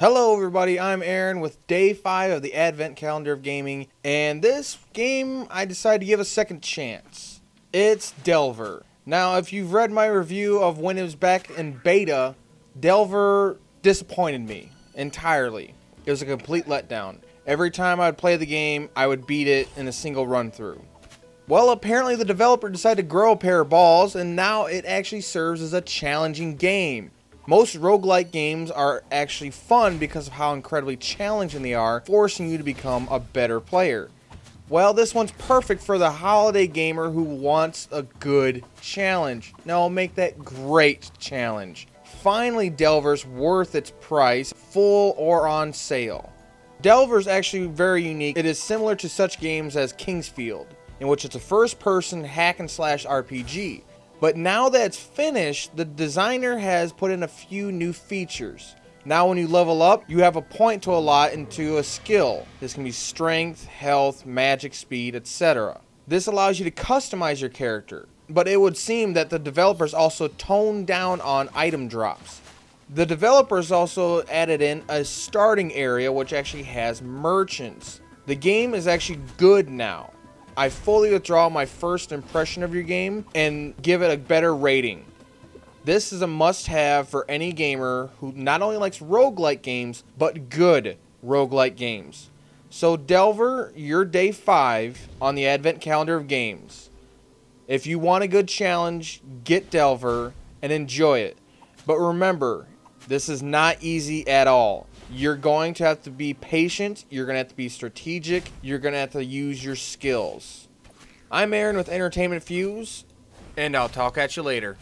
Hello everybody, I'm Aaron with day 5 of the Advent Calendar of Gaming, and this game I decided to give a second chance. It's Delver. Now if you've read my review of when it was back in beta, Delver disappointed me entirely. It was a complete letdown. Every time I'd play the game, I would beat it in a single run through. Well, apparently the developer decided to grow a pair of balls, and now it actually serves as a challenging game. Most roguelike games are actually fun because of how incredibly challenging they are, forcing you to become a better player. Well, this one's perfect for the holiday gamer who wants a good challenge. Now, I'll make that great challenge. Finally, Delver's worth its price, full or on sale. Delver's actually very unique. It is similar to such games as King's Field, in which it's a first-person hack and slash RPG. But now that it's finished, the designer has put in a few new features. Now when you level up, you have a point to allot into a skill. This can be strength, health, magic, speed, etc. This allows you to customize your character. But it would seem that the developers also toned down on item drops. The developers also added in a starting area which actually has merchants. The game is actually good now. I fully withdraw my first impression of your game and give it a better rating. This is a must-have for any gamer who not only likes roguelike games, but good roguelike games. So Delver, you're day 5 on the advent calendar of games. If you want a good challenge, get Delver and enjoy it. But remember, this is not easy at all you're going to have to be patient, you're going to have to be strategic, you're going to have to use your skills. I'm Aaron with Entertainment Fuse, and I'll talk at you later.